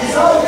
Güzel.